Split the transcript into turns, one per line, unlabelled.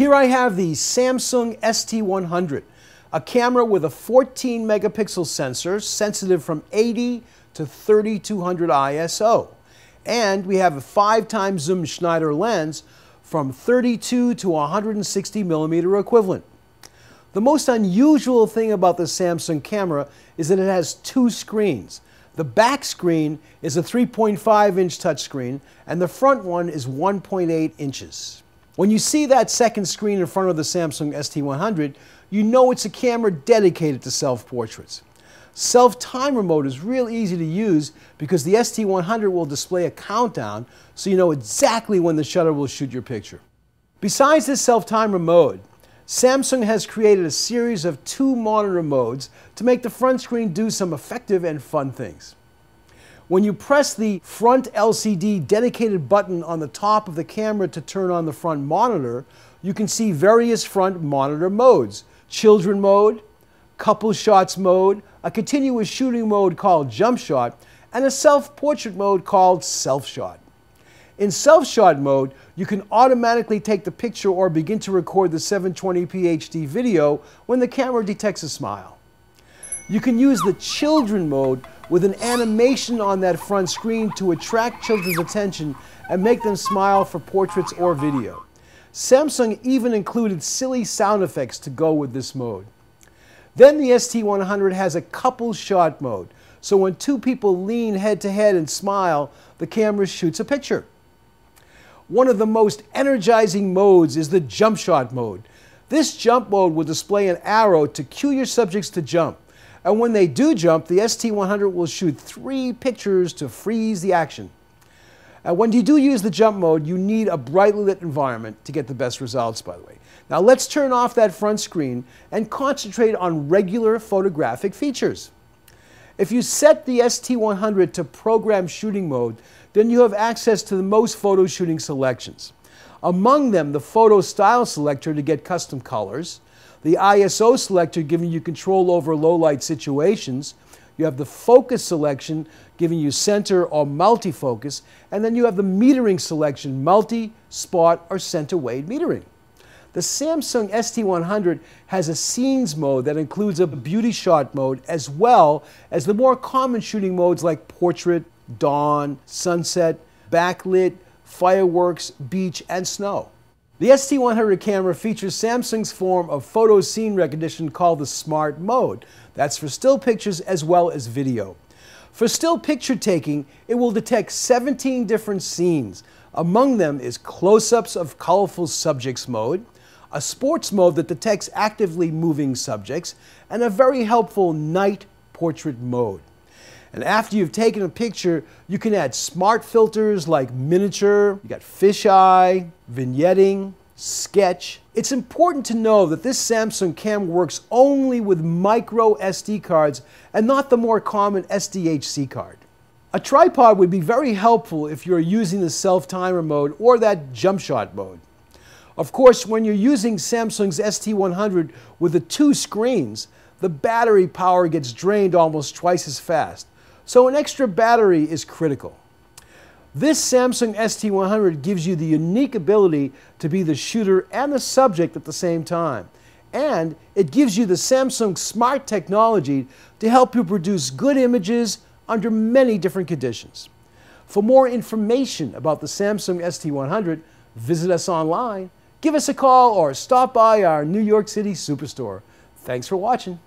Here I have the Samsung ST100, a camera with a 14 megapixel sensor, sensitive from 80 to 3200 ISO. And we have a five times zoom Schneider lens from 32 to 160 millimeter equivalent. The most unusual thing about the Samsung camera is that it has two screens. The back screen is a 3.5 inch touchscreen and the front one is 1.8 inches. When you see that second screen in front of the Samsung ST100, you know it's a camera dedicated to self-portraits. Self-timer mode is real easy to use because the ST100 will display a countdown so you know exactly when the shutter will shoot your picture. Besides this self-timer mode, Samsung has created a series of two monitor modes to make the front screen do some effective and fun things. When you press the front LCD dedicated button on the top of the camera to turn on the front monitor, you can see various front monitor modes. Children mode, couple shots mode, a continuous shooting mode called jump shot, and a self-portrait mode called self shot. In self-shot mode, you can automatically take the picture or begin to record the 720p HD video when the camera detects a smile. You can use the children mode with an animation on that front screen to attract children's attention and make them smile for portraits or video. Samsung even included silly sound effects to go with this mode. Then the ST100 has a couple shot mode, so when two people lean head to head and smile, the camera shoots a picture. One of the most energizing modes is the jump shot mode. This jump mode will display an arrow to cue your subjects to jump. And when they do jump, the ST-100 will shoot three pictures to freeze the action. And when you do use the jump mode, you need a brightly lit environment to get the best results, by the way. Now let's turn off that front screen and concentrate on regular photographic features. If you set the ST100 to program shooting mode, then you have access to the most photo shooting selections. Among them, the photo style selector to get custom colors, the ISO selector giving you control over low light situations, you have the focus selection giving you center or multi-focus, and then you have the metering selection, multi, spot, or center weight metering. The Samsung ST100 has a scenes mode that includes a beauty shot mode as well as the more common shooting modes like portrait, dawn, sunset, backlit, fireworks, beach, and snow. The ST100 camera features Samsung's form of photo scene recognition called the Smart Mode. That's for still pictures as well as video. For still picture taking, it will detect 17 different scenes. Among them is close-ups of colorful subjects mode, a sports mode that detects actively moving subjects, and a very helpful night portrait mode. And after you've taken a picture, you can add smart filters like miniature, you got fisheye, vignetting, sketch. It's important to know that this Samsung cam works only with micro SD cards and not the more common SDHC card. A tripod would be very helpful if you're using the self-timer mode or that jump shot mode. Of course, when you're using Samsung's ST100 with the two screens, the battery power gets drained almost twice as fast. So an extra battery is critical. This Samsung ST100 gives you the unique ability to be the shooter and the subject at the same time. And it gives you the Samsung Smart technology to help you produce good images under many different conditions. For more information about the Samsung ST100, visit us online give us a call or stop by our New York City Superstore. Thanks for watching.